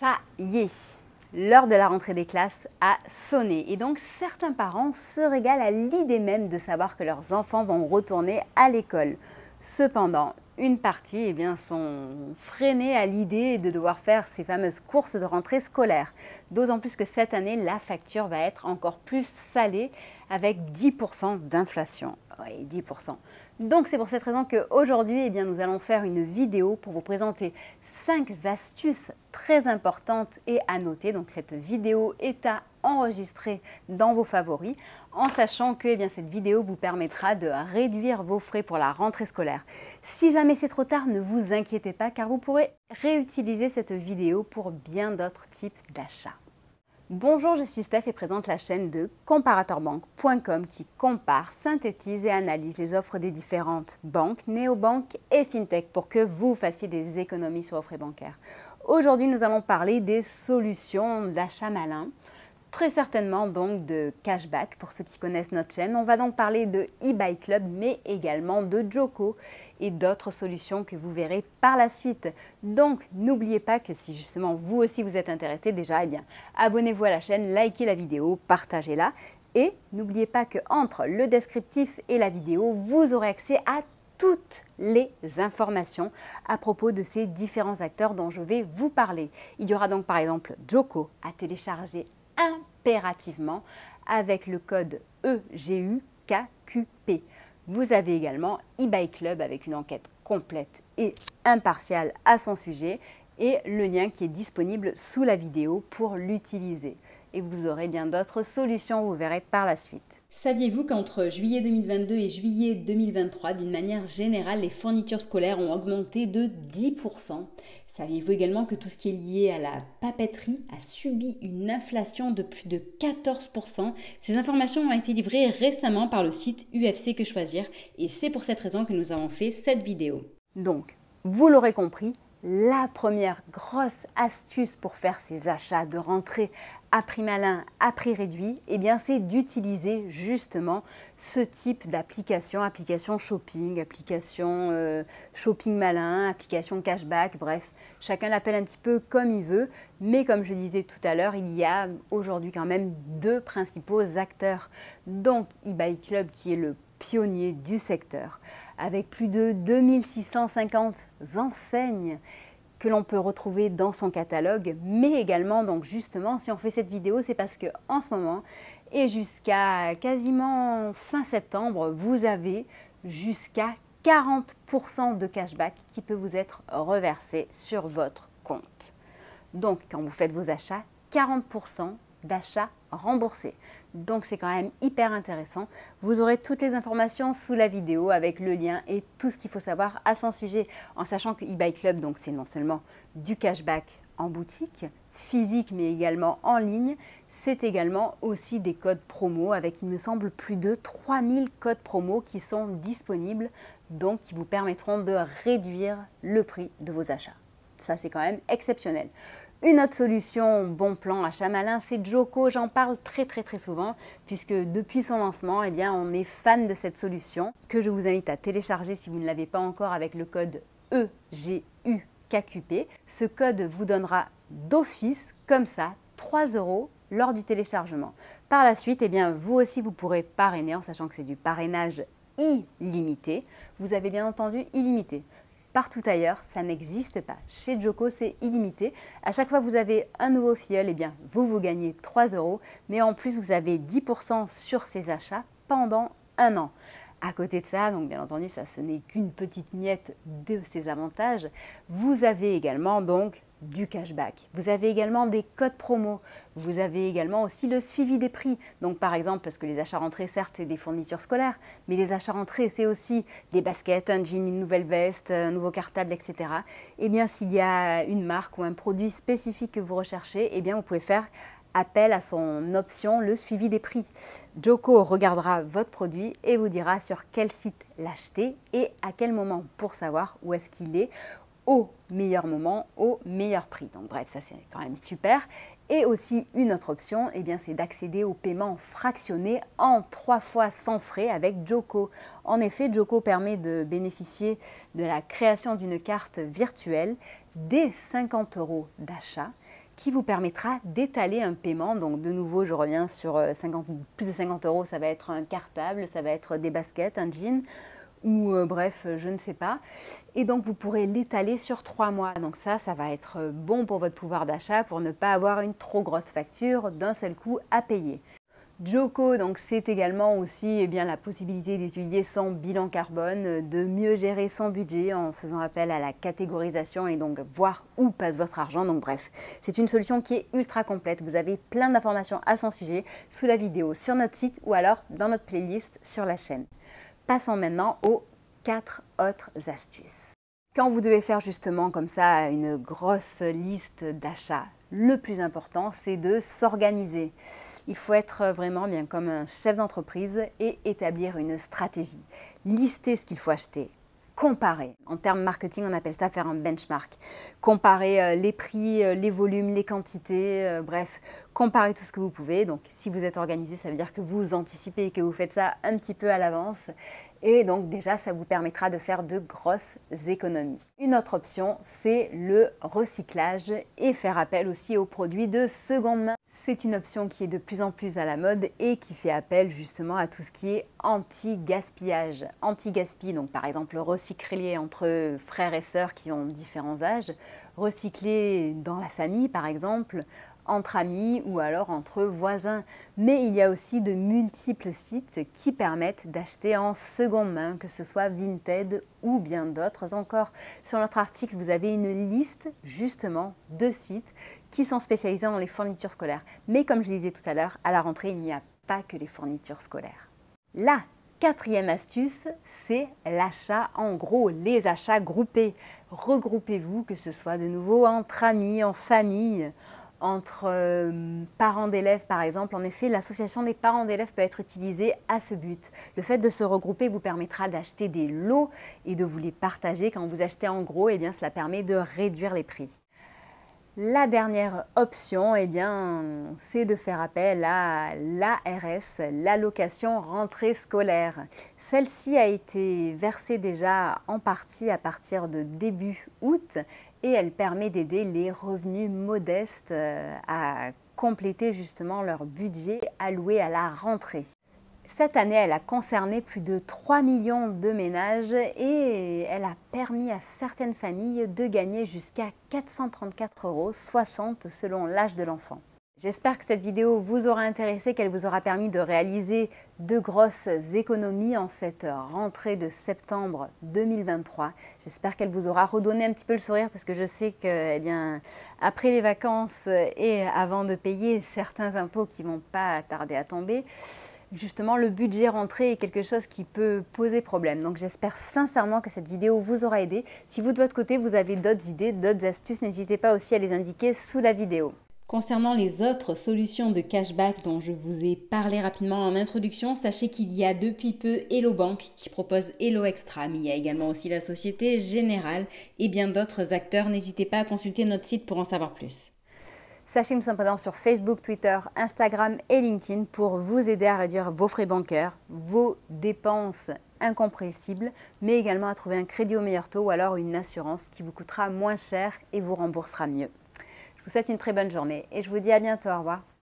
Ça y est, l'heure de la rentrée des classes a sonné et donc certains parents se régalent à l'idée même de savoir que leurs enfants vont retourner à l'école. Cependant, une partie eh bien, sont freinés à l'idée de devoir faire ces fameuses courses de rentrée scolaire. D'autant plus que cette année, la facture va être encore plus salée avec 10% d'inflation. Oui, 10%. Donc c'est pour cette raison qu'aujourd'hui, eh nous allons faire une vidéo pour vous présenter 5 astuces très importantes et à noter. Donc cette vidéo est à enregistrer dans vos favoris en sachant que eh cette vidéo vous permettra de réduire vos frais pour la rentrée scolaire. Si jamais c'est trop tard, ne vous inquiétez pas car vous pourrez réutiliser cette vidéo pour bien d'autres types d'achats. Bonjour, je suis Steph et présente la chaîne de comparatorbank.com qui compare, synthétise et analyse les offres des différentes banques, néobanques et fintech pour que vous fassiez des économies sur vos frais bancaires. Aujourd'hui, nous allons parler des solutions d'achat malin très certainement donc de cashback pour ceux qui connaissent notre chaîne. On va donc parler de eBay Club mais également de Joko et d'autres solutions que vous verrez par la suite. Donc n'oubliez pas que si justement vous aussi vous êtes intéressé déjà, eh bien abonnez-vous à la chaîne, likez la vidéo, partagez-la et n'oubliez pas que entre le descriptif et la vidéo, vous aurez accès à toutes les informations à propos de ces différents acteurs dont je vais vous parler. Il y aura donc par exemple Joko à télécharger impérativement avec le code EGUKQP. Vous avez également eBay Club avec une enquête complète et impartiale à son sujet et le lien qui est disponible sous la vidéo pour l'utiliser. Et vous aurez bien d'autres solutions, vous verrez par la suite. Saviez-vous qu'entre juillet 2022 et juillet 2023, d'une manière générale, les fournitures scolaires ont augmenté de 10% Saviez-vous également que tout ce qui est lié à la papeterie a subi une inflation de plus de 14% Ces informations ont été livrées récemment par le site UFC Que Choisir et c'est pour cette raison que nous avons fait cette vidéo. Donc, vous l'aurez compris, la première grosse astuce pour faire ses achats de rentrée à prix malin, à prix réduit, eh bien c'est d'utiliser justement ce type d'application, application shopping, application euh, shopping malin, application cashback, bref, chacun l'appelle un petit peu comme il veut, mais comme je disais tout à l'heure, il y a aujourd'hui quand même deux principaux acteurs. Donc eBay Club qui est le pionnier du secteur, avec plus de 2650 enseignes que l'on peut retrouver dans son catalogue, mais également, donc justement, si on fait cette vidéo, c'est parce que en ce moment et jusqu'à quasiment fin septembre, vous avez jusqu'à 40% de cashback qui peut vous être reversé sur votre compte. Donc, quand vous faites vos achats, 40% d'achats remboursés. Donc c'est quand même hyper intéressant. Vous aurez toutes les informations sous la vidéo avec le lien et tout ce qu'il faut savoir à son sujet en sachant que eBay Club, c'est non seulement du cashback en boutique, physique mais également en ligne, c'est également aussi des codes promo avec il me semble plus de 3000 codes promo qui sont disponibles donc qui vous permettront de réduire le prix de vos achats. Ça c'est quand même exceptionnel. Une autre solution, bon plan achat malin, c'est Joko. J'en parle très très souvent puisque depuis son lancement, eh bien, on est fan de cette solution que je vous invite à télécharger si vous ne l'avez pas encore avec le code EGUKQP. Ce code vous donnera d'office, comme ça, 3 euros lors du téléchargement. Par la suite, eh vous aussi, vous pourrez parrainer en sachant que c'est du parrainage illimité. Vous avez bien entendu illimité partout ailleurs, ça n'existe pas. Chez Joko, c'est illimité. À chaque fois que vous avez un nouveau filleul, eh bien, vous, vous gagnez 3 euros, mais en plus, vous avez 10% sur ces achats pendant un an. À côté de ça, donc bien entendu, ça ce n'est qu'une petite miette de ces avantages. Vous avez également donc du cashback. Vous avez également des codes promo. Vous avez également aussi le suivi des prix. Donc par exemple, parce que les achats rentrés, certes, c'est des fournitures scolaires, mais les achats rentrés, c'est aussi des baskets, un jean, une nouvelle veste, un nouveau cartable, etc. Eh bien, s'il y a une marque ou un produit spécifique que vous recherchez, eh bien, vous pouvez faire appel à son option le suivi des prix. Joko regardera votre produit et vous dira sur quel site l'acheter et à quel moment pour savoir où est-ce qu'il est au meilleur moment, au meilleur prix. Donc bref, ça c'est quand même super. Et aussi une autre option, eh bien, c'est d'accéder au paiement fractionné en trois fois sans frais avec Joko. En effet, Joko permet de bénéficier de la création d'une carte virtuelle des 50 euros d'achat qui vous permettra d'étaler un paiement. Donc de nouveau, je reviens sur 50, euh, plus de 50 euros, ça va être un cartable, ça va être des baskets, un jean ou euh, bref, je ne sais pas. Et donc vous pourrez l'étaler sur trois mois. Donc ça, ça va être bon pour votre pouvoir d'achat pour ne pas avoir une trop grosse facture d'un seul coup à payer. Joko, donc c'est également aussi eh bien, la possibilité d'étudier son bilan carbone, de mieux gérer son budget en faisant appel à la catégorisation et donc voir où passe votre argent. Donc bref, c'est une solution qui est ultra complète. Vous avez plein d'informations à son sujet sous la vidéo sur notre site ou alors dans notre playlist sur la chaîne. Passons maintenant aux quatre autres astuces. Quand vous devez faire justement comme ça une grosse liste d'achats, le plus important c'est de s'organiser. Il faut être vraiment bien comme un chef d'entreprise et établir une stratégie. Lister ce qu'il faut acheter, comparer. En termes marketing, on appelle ça faire un benchmark. Comparer euh, les prix, euh, les volumes, les quantités, euh, bref, comparer tout ce que vous pouvez. Donc, si vous êtes organisé, ça veut dire que vous anticipez et que vous faites ça un petit peu à l'avance. Et donc, déjà, ça vous permettra de faire de grosses économies. Une autre option, c'est le recyclage et faire appel aussi aux produits de seconde main. C'est une option qui est de plus en plus à la mode et qui fait appel justement à tout ce qui est anti-gaspillage. Anti-gaspi, donc par exemple recycler entre frères et sœurs qui ont différents âges, recycler dans la famille par exemple, entre amis ou alors entre voisins. Mais il y a aussi de multiples sites qui permettent d'acheter en seconde main, que ce soit Vinted ou bien d'autres encore. Sur notre article, vous avez une liste justement de sites qui sont spécialisés dans les fournitures scolaires. Mais comme je disais tout à l'heure, à la rentrée, il n'y a pas que les fournitures scolaires. La quatrième astuce, c'est l'achat en gros, les achats groupés. Regroupez-vous, que ce soit de nouveau entre amis, en famille, entre euh, parents d'élèves par exemple. En effet, l'association des parents d'élèves peut être utilisée à ce but. Le fait de se regrouper vous permettra d'acheter des lots et de vous les partager. Quand vous achetez en gros, eh bien, cela permet de réduire les prix. La dernière option, eh bien, c'est de faire appel à l'ARS, l'allocation rentrée scolaire. Celle-ci a été versée déjà en partie à partir de début août et elle permet d'aider les revenus modestes euh, à compléter justement leur budget alloué à la rentrée. Cette année, elle a concerné plus de 3 millions de ménages et elle a permis à certaines familles de gagner jusqu'à 434,60 euros selon l'âge de l'enfant. J'espère que cette vidéo vous aura intéressé, qu'elle vous aura permis de réaliser de grosses économies en cette rentrée de septembre 2023. J'espère qu'elle vous aura redonné un petit peu le sourire parce que je sais que, eh bien, après les vacances et avant de payer certains impôts qui vont pas tarder à tomber, justement le budget rentré est quelque chose qui peut poser problème. Donc j'espère sincèrement que cette vidéo vous aura aidé. Si vous de votre côté vous avez d'autres idées, d'autres astuces, n'hésitez pas aussi à les indiquer sous la vidéo. Concernant les autres solutions de cashback dont je vous ai parlé rapidement en introduction, sachez qu'il y a depuis peu Hello Bank qui propose Hello Extra, mais il y a également aussi la Société Générale et bien d'autres acteurs. N'hésitez pas à consulter notre site pour en savoir plus. Sachez nous sommes présents sur Facebook, Twitter, Instagram et LinkedIn pour vous aider à réduire vos frais bancaires, vos dépenses incompressibles, mais également à trouver un crédit au meilleur taux ou alors une assurance qui vous coûtera moins cher et vous remboursera mieux. Je vous souhaite une très bonne journée et je vous dis à bientôt. Au revoir.